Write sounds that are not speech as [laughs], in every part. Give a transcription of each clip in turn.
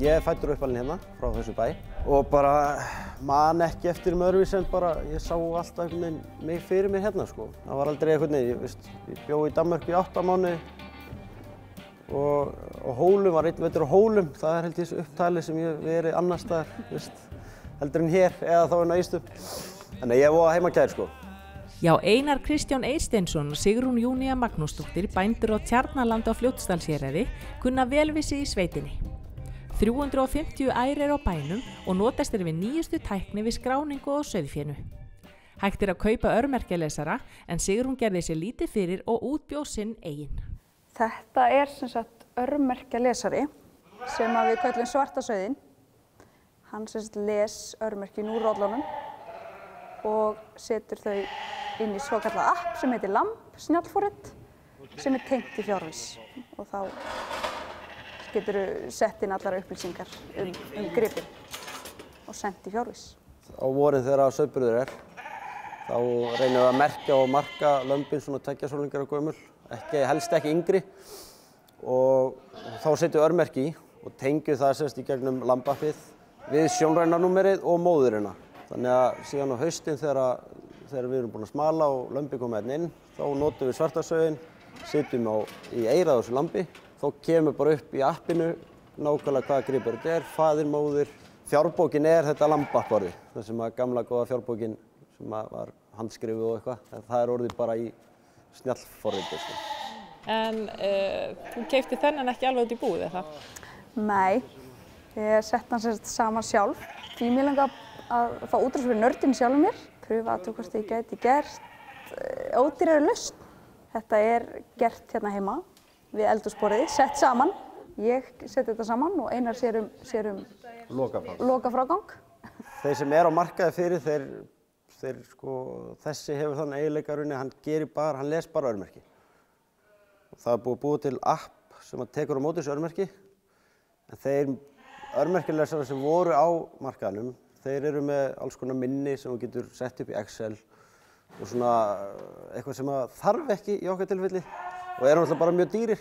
Ég er fættur uppalinn hérna frá þessu bæ og bara man ekki eftir um öðruvís en bara ég sá alltaf einhvern veginn mig fyrir mér hérna sko. Það var aldrei einhvern veginn, ég, veist, ég bjó í Danmark í átta mánuði og, og Hólum var einn veitur á Hólum, það er held ég þessu upptali sem ég verið annar staðar, veist, heldur en hér eða þá en á Ístum. Þannig að ég var heima kær sko. Já, Einar Kristján Eisteinsson og Sigrún Júnia Magnúsdóttir, bændur á Tjarnaland á Fljótsdalséræði, kunna velvissi í sveitinni. 350 æri er á bænum og notast er við nýjustu tækni við skráningu og söðfjönu. Hægt er að kaupa örmerkjalesara en Sigrún gerði sér lítið fyrir og útbjóð sinn eigin. Þetta er sem sagt örmerkja lesari sem við kallum svartasauðin. Hann sem sagt les örmerkin úr róllunum og setur þau inn í svo kallað app sem heitir LAMP snjálfóritt sem er tengt í fjárvis og þá getur þú sett inn allar upplýsingar um, um gripin og sendt í fjárvis. Á vorin þegar sauðburður er þá reynum við að merkja og marka lömpin svona tveggja sólingar á gömul, ekki, helst ekki yngri og þá setjum við örmerki í og tengjum það sérst í gegnum lambappið við sjónrænarnúmerið og móðurina. Þannig að síðan á haustin þegar, þegar við erum búin að smala og lömpi koma hérna inn þá notum við svartasauðin, setjum á í eirað á þessu lampi þá kemur bara upp í appinu nákvæmlega hvaða gripur þetta er, faðir, móðir. Fjárbókin er þetta lambapporði, það sem að gamla góða fjárbókin sem var handskrifuð og eitthvað, það er orðið bara í snjallforrið. Sko. En uh, þú keipti þennan ekki alveg út í búið eða? Nei, ég sett hann sérst saman sjálf. Því mér langar að fá útrúst fyrir nördin sjálfur mér, pröfa að þú hvort ég geti gert ódýrari lausn. Þetta er gert hérna heima við eldursporið, sett saman. Ég seti þetta saman og einar sér um, sér um loka frágang. Þeir sem er á markaði fyrir, þeir, þeir sko, þessi hefur þann eiginleikarunni, hann gerir bara, hann les bara örmerki. Og það er búið búið til app sem að tekur á móti þessu örmerki, en þeir örmerkilesarar sem voru á markaðinum, þeir eru með alls konar minni sem þú getur sett upp í Excel og svona eitthvað sem þarf ekki í okkar tilfelli og eru alltaf bara mjög dýrir.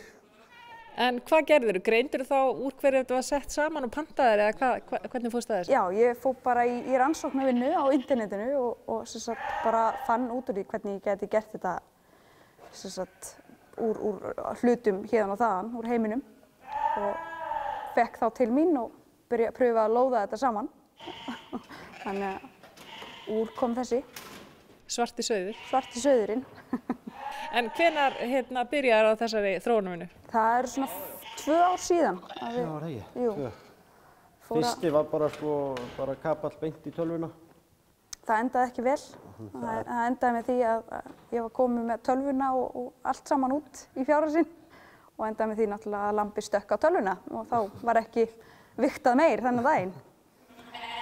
En hvað gerður þú? Greindur þú þá úr hverju þetta var sett saman og pantaðir eða hva, hva, hvernig fórst það þess? Já, ég fó bara í, í rannsóknarvinnu á internetinu og, og sagt, bara fann út úr því hvernig ég geti gert þetta sagt, úr, úr hlutum hérna og þaðan, úr heiminum og fekk þá til mín og byrja að pröfa að lóða þetta saman. [laughs] Þannig að úr kom þessi. Svarti söður? Svarti söðurinn. [laughs] En hvenar hérna, byrjar á þessari þróunuminu? Það eru svona tvö ár síðan. Við, Já, það er ekki. Jú. Fyrsti var bara, sko, bara kapall beint í tölvuna. Það endaði ekki vel. Það, það endaði með því að ég var komið með tölvuna og, og allt saman út í fjára sinn og endaði með því náttúrulega að lampi stökk á tölvuna og þá var ekki viktað meir þennan daginn.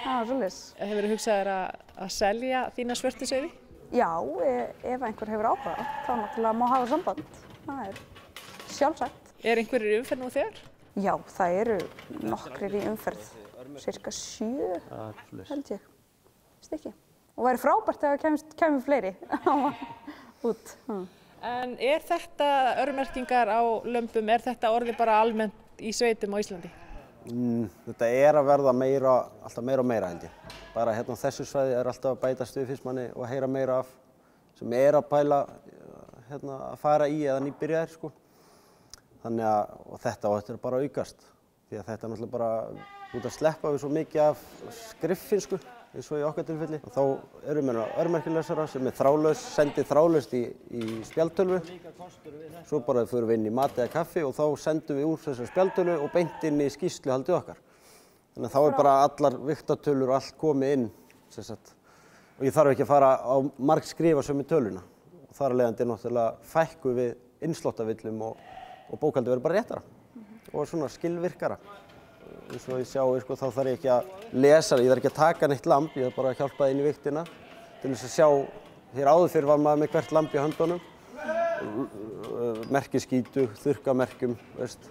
Það var svolítið. Hefur þú hugsað að, að selja þína svörtu söði? Já, ef, ef einhver hefur áhuga, þá náttúrulega má hafa samband. Það er sjálfsagt. Er einhverjir í umferð nú þegar? Já, það eru nokkrir í umferð. Cirka sjö, held ég, stykki. Og væri frábært ef það kemur fleiri [laughs] út. Hm. En er þetta örmerkingar á lömpum, er þetta orði bara almennt í sveitum á Íslandi? Mm, þetta er að verða meira, alltaf meira og meira held ég. Bara hérna á þessu svæði er alltaf að bæta stuðfismanni og heyra meira af sem er að pæla hérna, að fara í eða nýbyrjaðir sko. Þannig að þetta er bara aukast því að þetta er náttúrulega bara út að sleppa við svo mikið af skriffinsku eins og í okkar tilfelli. Þá erum við örmerkilegsara sem er þrálaus, sendið þrálaust í, í spjaltölvu. Svo bara fyrir við inn í mati eða kaffi og þá sendum við úr þessar spjaltölu og beint inn í skýslu haldið okkar. Þannig að þá er bara allar viktatölur og allt komið inn. Og ég þarf ekki að fara á marg skrifa sömu töluna. Og þar að leiðandi er náttúrulega fækku við innslóttavillum og, og bókaldi verður bara réttara. Og svona skilvirkara. Eins og ég sjá, sko, þá þarf ég ekki að lesa, ég þarf ekki að taka neitt lamp, ég þarf bara að hjálpa það inn í viktina. Til þess að sjá, hér áður fyrir var maður með hvert lamp í höndunum. Merkiskítu, þurkamerkjum, veist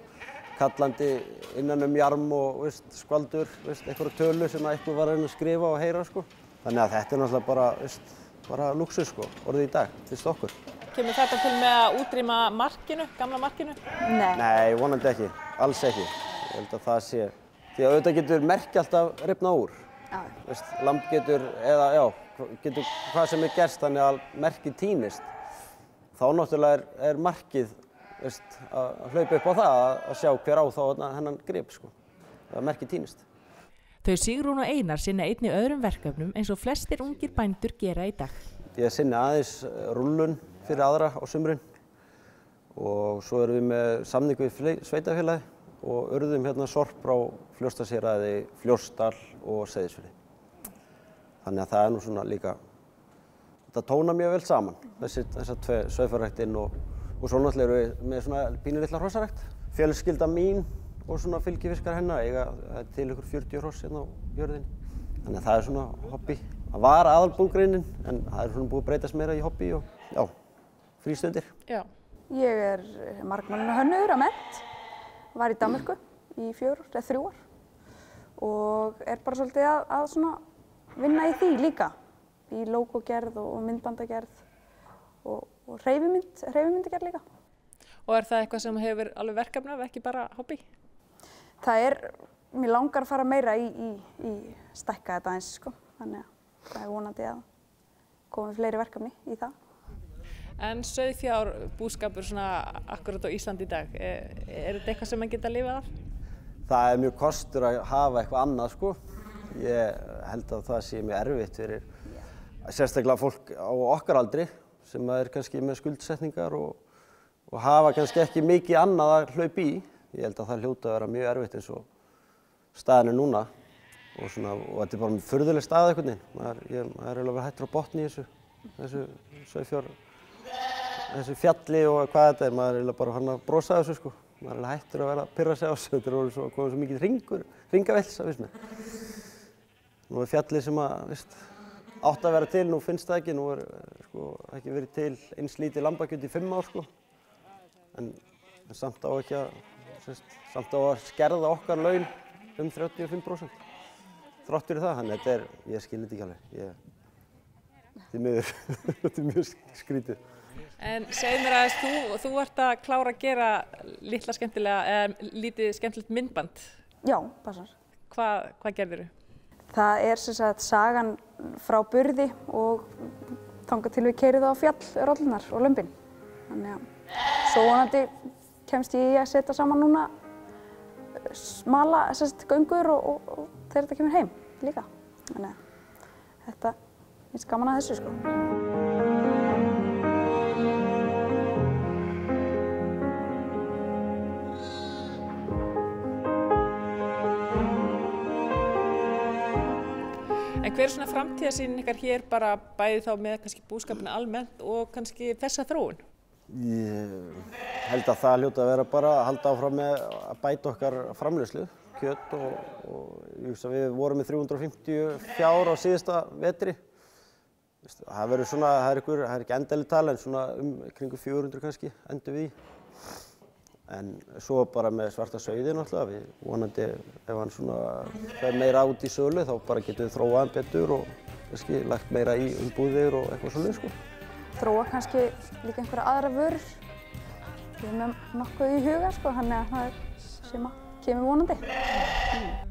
kallandi innan um jarm og veist, skvaldur, veist, einhverja tölu sem eitthvað var að skrifa og heyra sko. Þannig að þetta er náttúrulega bara, veist, bara luxus sko, orðið í dag, fyrst okkur. Kemur þetta til með að útrýma markinu, gamla markinu? Nei. Nei, vonandi ekki, alls ekki. Ég held að það sé, Því að auðvitað getur merki alltaf ripna úr. Já, Veist, lamb getur, eða já, getur hvað sem er gerst þannig að merkið týnist. Þá náttúrulega er, er markið veist, að hlaupa upp á það að, sjá hver á þá hennan grip sko. Það merkið týnist. Þau Sigrún og Einar sinna einni öðrum verkefnum eins og flestir ungir bændur gera í dag. Ég sinni aðeins eh, rúllun fyrir aðra á sumrin og svo erum við með samning við sveitafélagi og urðum hérna sorp frá fljóstasýraði, fljóstal og seðisfili. Þannig að það er nú svona líka, þetta tóna mjög vel saman, þessi, þessar tvei sauðfjárræktinn og, og svo náttúrulega erum við með svona pínu litla hrossarækt. Fjölskylda mín og svona fylgifiskar hennar eiga það er til ykkur 40 hross hérna á jörðinni. Þannig að það er svona hobby. Það var aðalbúgreinin en það er svona búið að breytast meira í hobby og já, frístundir. Já. Ég er markmanninu hönnuður að ment, var í Danmörku í fjör eða þrjú ár og er bara svolítið að, að svona vinna í því líka, í logogerð og, myndbandagerð og, og hreyfimynd, hreyfimyndagerð líka. Og er það eitthvað sem hefur alveg verkefni af, ekki bara hobby? Það er, mér langar að fara meira í, í, í stækka þetta eins sko, þannig að það er vonandi að koma fleiri verkefni í það. En sauðfjár búskapur svona akkurat á Íslandi í dag, er, er þetta eitthvað sem maður geta lifað af? Það er mjög kostur að hafa eitthvað annað sko. Ég held að það sé mjög erfitt fyrir sérstaklega fólk á okkar aldri sem er kannski með skuldsetningar og, og hafa kannski ekki mikið annað að hlaupa í. Ég held að það hljóta að vera mjög erfitt eins og staðinu núna og, svona, og þetta er bara mjög furðuleg stað veginn. Maður, ég, maður er alveg hættur á botni í þessu, þessu sauðfjár, þessu fjalli og hvað þetta er. Maður er eiginlega bara hann að brosa þessu sko. Maður er alveg hættur að vera að pyrra sig á þessu. Þetta er orðið svo, komið svo mikið ringur, ringavelsa, veist mér. Nú er fjallið sem að, veist, átt að vera til, nú finnst það ekki. Nú er sko, ekki verið til eins lítið lambakjöt í fimm ár sko. En, en samt á ekki að, sérst, samt á að skerða okkar laun um 35%. Þrátt fyrir það, þannig að þetta er, ég skil þetta ekki alveg. Ég, þetta er [laughs] mjög skrítið. En segð mér aðeins, þú, þú ert að klára að gera litla skemmtilega, eða lítið skemmtilegt myndband. Já, passar. Hvað, hvað gerðir þú? Það er sem sagt sagan frá burði og þangað til við keirið á fjall rollunar og lömpin. Þannig að svo vonandi kemst ég að setja saman núna smala sem sagt göngur og, og, og þegar þetta kemur heim líka. Þannig að þetta finnst gaman að þessu sko. En hver er svona framtíðasýnin ykkar hér bara bæði þá með kannski búskapina almennt og kannski þessa þróun? Ég held að það hljóta að vera bara að halda áfram með að bæta okkar framleyslu, kjött og, og við vorum með 350 fjár á síðasta vetri. Það verður svona, það er, ykkur, það er ekki endalega tala en svona um kringu 400 kannski endur við í. En svo bara með svarta sauði náttúrulega, við vonandi ef hann svona fer meira út í sölu þá bara getum við þróað hann betur og kannski lagt meira í umbúðir og eitthvað svolítið sko. Þróa kannski líka einhverja aðra vörur. Við erum með nokkuð í huga sko, þannig að það er sem að kemur vonandi.